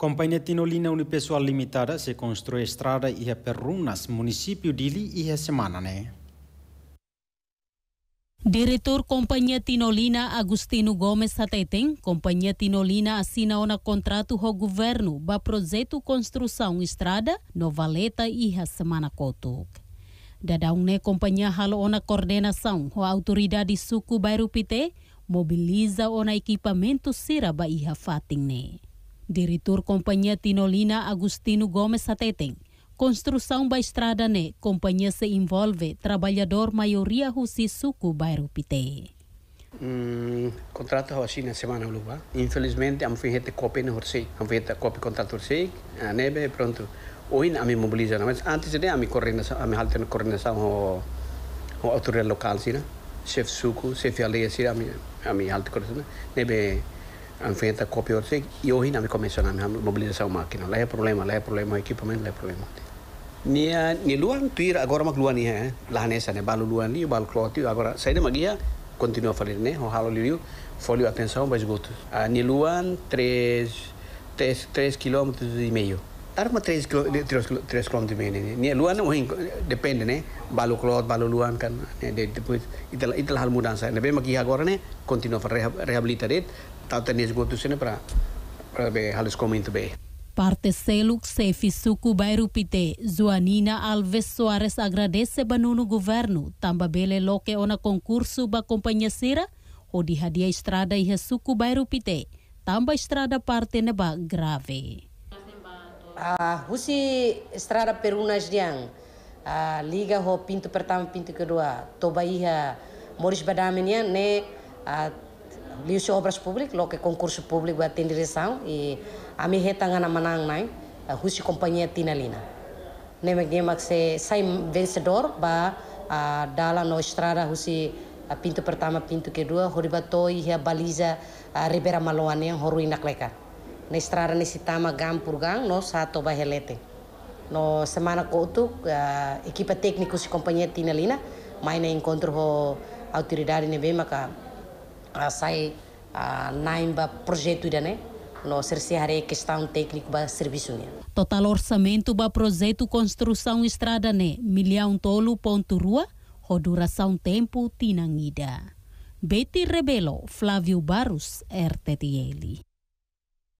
Companhia Tinolina Unipessoal Limitada se constrói estrada e Perrunas, município de Li e semana, né? Diretor Companhia Tinolina Agustino Gomes Sateten, Companhia Tinolina assina um contrato com o governo para projeto construção estrada no Valeta e a semana Kotuk. Dadaune Companhia halo ona coordenação com a autoridade suku Bairupite mobiliza ona equipamento sira ba iha fating Diretor Companhia Tinolina Agustino Gomes Sateten, construção da estrada ne companhia se envolve trabalhador maioria husi suku bairro Pite. Mm, contrato assim na semana lupa. Infelizmente am feita copy no horsei. Am feita copy contrato horsei. A nebe pronto. Hoje a me mobiliza, mas antes de a me coordenação, a me halta na coordenação o o autoridade local sina. Chef suku, chef aldeia sina a me a me halta coordenação. Nebe copy horsei e hoje a me começa a mobilização máquina. Lá é problema, lá é problema equipamento, lá é problema. Nia ni luan tuir agora mak luan ni eh? Lah nesa ne balu luan ni agora. Sai de magia continua a falar né o halo liu folio atenção mas goto ni luan 3 3 3 km e meio arma 3 km 3 km e meio ni luan não depende né balu klot balu luan kan de depois ital ital hal mudança ne bem magia agora né continua a reabilitar it tal tenis goto sene para para ver halos como into bem Parte Seluk Sefi Suku Bairupite, Joanina Alves Soares agradece banuno governo, tamba bele loke ona concurso ba companhia Sira, o di hadia estrada e Suku Bairupite, tamba estrada parte neba grave. Ah, husi estrada perunas diang, ah, liga ho pintu pertama pintu kedua, toba iha Moris Badaminian ne ah, liu obras públicas, lo que concurso público vai ter direção e a mi manang nai, a husi companhia Tinalina. Nemek nemak se sai vencedor ba a dala no estrada husi pintu pertama pintu kedua horibatoi a baliza a Ribeira Maloane yang horui nakleka. Na estrada nesse tama gam por gang no sato ba helete. No semana kotu a equipa técnico si companhia Tinalina, mai na encontro ho autoridade neve maka uh, sai uh, naimba projeto ida né? No cerceare questão técnico ba serviço né? Total orçamento ba projeto construção estrada né? Milhão tolo ponto rua duração tempo tinangida Betty Rebelo, Flávio Barros, RTTL.